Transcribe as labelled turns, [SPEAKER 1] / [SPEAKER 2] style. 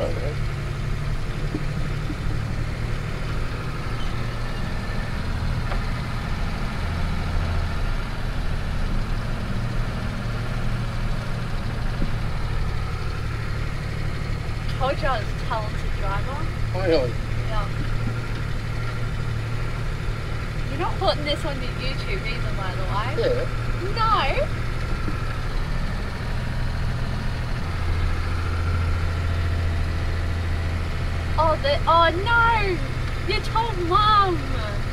[SPEAKER 1] Okay.
[SPEAKER 2] Told you I was a talented driver.
[SPEAKER 1] Really?
[SPEAKER 2] Yeah. You're not putting this on your YouTube either, by the way.
[SPEAKER 1] Yeah.
[SPEAKER 2] No. Oh, oh no! You told mum.